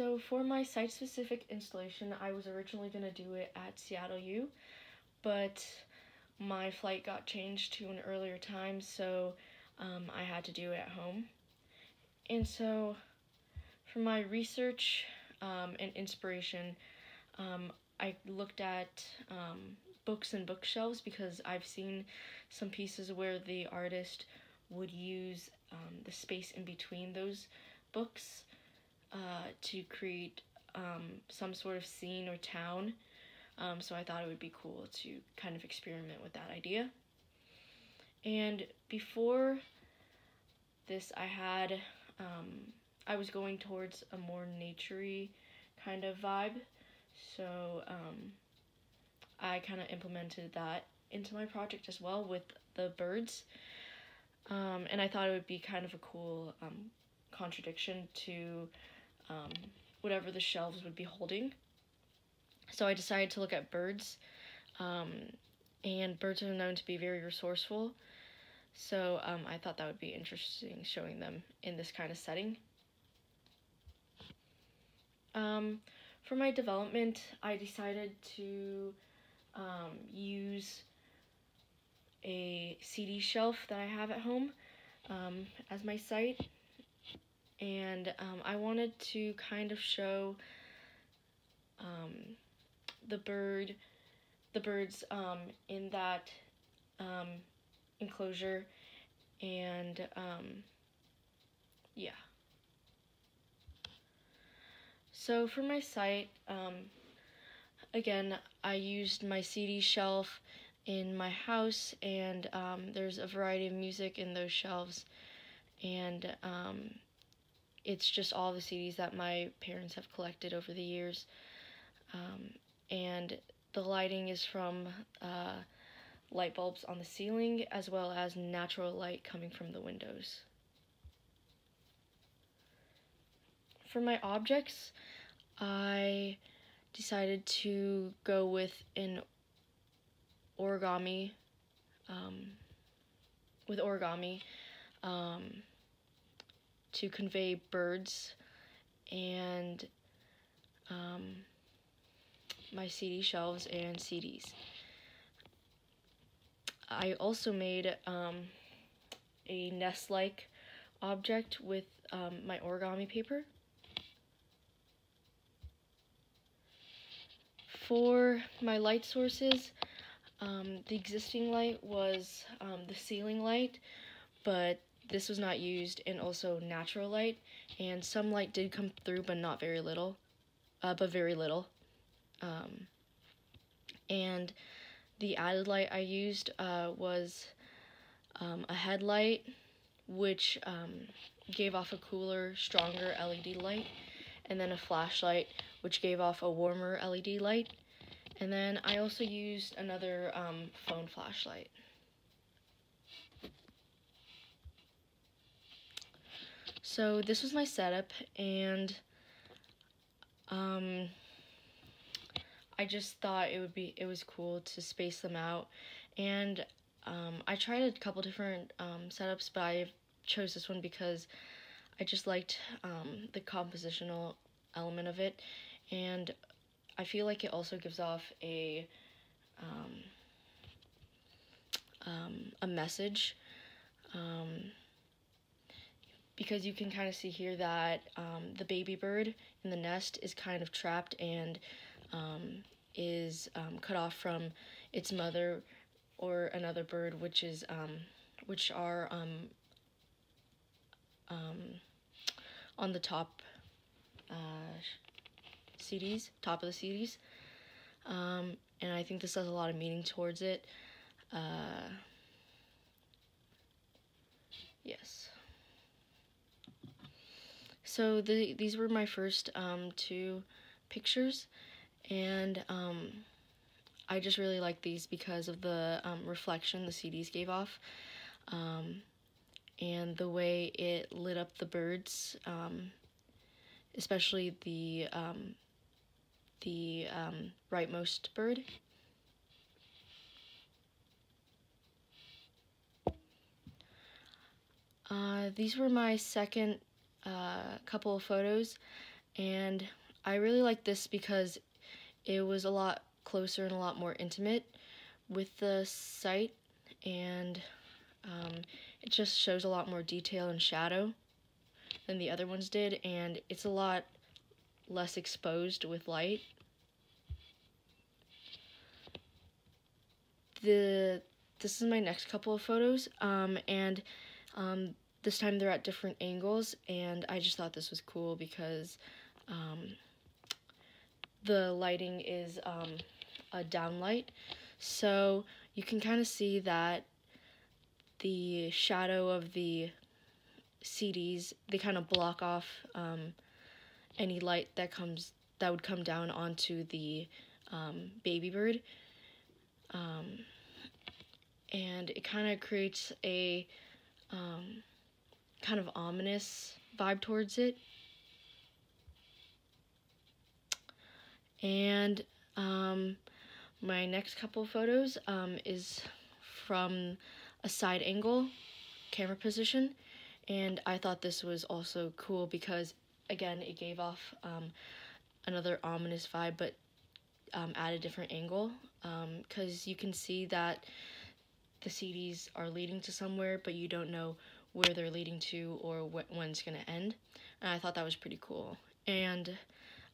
So for my site-specific installation, I was originally going to do it at Seattle U, but my flight got changed to an earlier time, so um, I had to do it at home. And so for my research um, and inspiration, um, I looked at um, books and bookshelves because I've seen some pieces where the artist would use um, the space in between those books uh, to create um, some sort of scene or town. Um, so I thought it would be cool to kind of experiment with that idea. And before this, I had, um, I was going towards a more naturey kind of vibe. So um, I kind of implemented that into my project as well with the birds. Um, and I thought it would be kind of a cool um, contradiction to um, whatever the shelves would be holding. So I decided to look at birds, um, and birds are known to be very resourceful. So um, I thought that would be interesting showing them in this kind of setting. Um, for my development, I decided to um, use a CD shelf that I have at home um, as my site and um, I wanted to kind of show um, the bird, the birds um, in that um, enclosure, and um, yeah. So for my site, um, again, I used my CD shelf in my house, and there's a variety of music in those shelves, and it's just all the CDs that my parents have collected over the years. Um, and the lighting is from uh, light bulbs on the ceiling as well as natural light coming from the windows. For my objects, I decided to go with an origami, um, with origami. Um, to convey birds and um, my CD shelves and CDs. I also made um, a nest-like object with um, my origami paper. For my light sources, um, the existing light was um, the ceiling light, but this was not used and also natural light and some light did come through but not very little uh, but very little. Um, and the added light I used uh, was um, a headlight which um, gave off a cooler stronger LED light and then a flashlight which gave off a warmer LED light. And then I also used another um, phone flashlight So this was my setup and um, I just thought it would be it was cool to space them out. And um, I tried a couple different um, setups but I chose this one because I just liked um, the compositional element of it. And I feel like it also gives off a um, um, a message because you can kind of see here that um, the baby bird in the nest is kind of trapped and um, is um, cut off from its mother or another bird, which is um, which are um, um, on the top uh, CDs, top of the CDs, and I think this has a lot of meaning towards it. Uh, So the, these were my first um, two pictures, and um, I just really like these because of the um, reflection the CDs gave off, um, and the way it lit up the birds, um, especially the um, the rightmost bird. Uh, these were my second a couple of photos. And I really like this because it was a lot closer and a lot more intimate with the site. And um, it just shows a lot more detail and shadow than the other ones did. And it's a lot less exposed with light. The this is my next couple of photos. Um, and um, this time they're at different angles and I just thought this was cool because um, the lighting is um, a downlight. So you can kind of see that the shadow of the CDs they kind of block off um, any light that comes that would come down onto the um, baby bird. Um, and it kind of creates a um, kind of ominous vibe towards it. And um, my next couple photos um, is from a side angle camera position. And I thought this was also cool because, again, it gave off um, another ominous vibe, but um, at a different angle. Because um, you can see that the CDs are leading to somewhere, but you don't know where they're leading to or wh- when it's going to end. And I thought that was pretty cool. And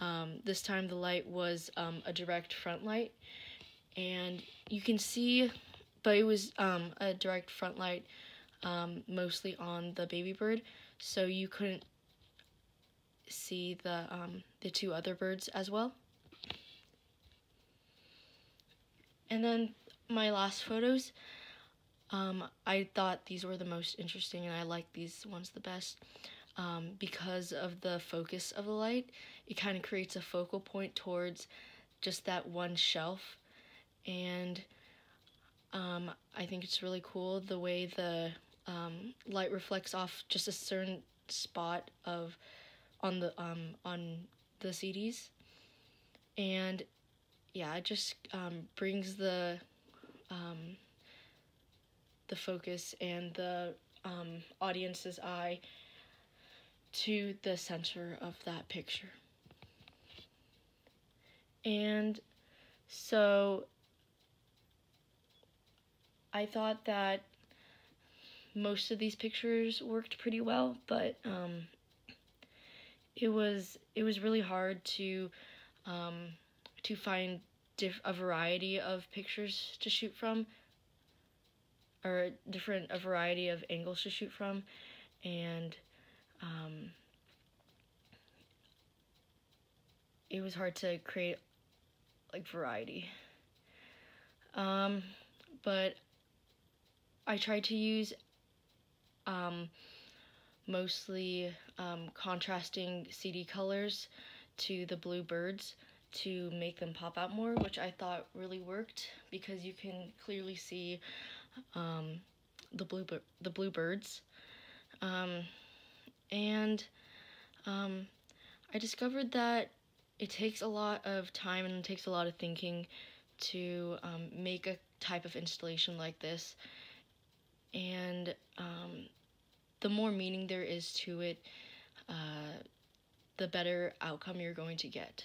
um, this time the light was um, a direct front light. And you can see, but it was um, a direct front light um, mostly on the baby bird. So you couldn't see the, um, the two other birds as well. And then my last photos, um, I thought these were the most interesting and I like these ones the best um, because of the focus of the light. It kind of creates a focal point towards just that one shelf and um, I think it's really cool the way the um, light reflects off just a certain spot of on the um, on the CDs and yeah it just um, brings the um, the focus and the um, audience's eye to the center of that picture. And so I thought that most of these pictures worked pretty well, but um, it was it was really hard to um, to find a variety of pictures to shoot from or different a variety of angles to shoot from. And um, it was hard to create like variety. Um, but I tried to use um, mostly um, contrasting CD colors to the blue birds to make them pop out more, which I thought really worked because you can clearly see um, the blue the bluebirds, um, and um, I discovered that it takes a lot of time and it takes a lot of thinking to um, make a type of installation like this, and um, the more meaning there is to it, uh, the better outcome you're going to get.